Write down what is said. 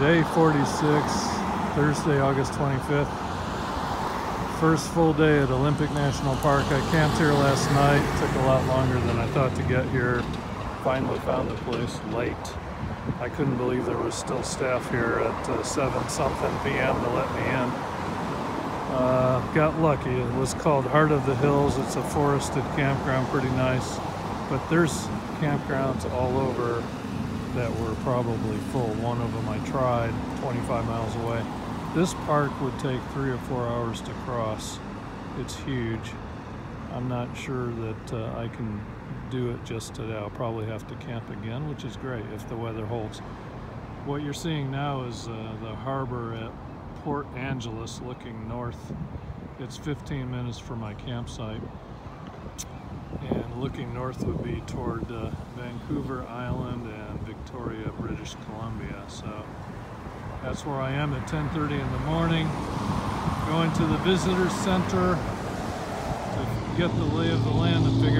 Day 46, Thursday, August 25th. First full day at Olympic National Park. I camped here last night. Took a lot longer than I thought to get here. Finally found the place late. I couldn't believe there was still staff here at uh, 7 something p.m. to let me in. Uh, got lucky. It was called Heart of the Hills. It's a forested campground, pretty nice. But there's campgrounds all over that were probably full. One of them I tried 25 miles away. This park would take three or four hours to cross. It's huge. I'm not sure that uh, I can do it just today. I'll probably have to camp again, which is great if the weather holds. What you're seeing now is uh, the harbor at Port Angeles looking north. It's 15 minutes from my campsite and looking north would be toward uh, Vancouver Island and Victoria, British Columbia. So that's where I am at 10.30 in the morning. Going to the visitor center to get the lay of the land and figure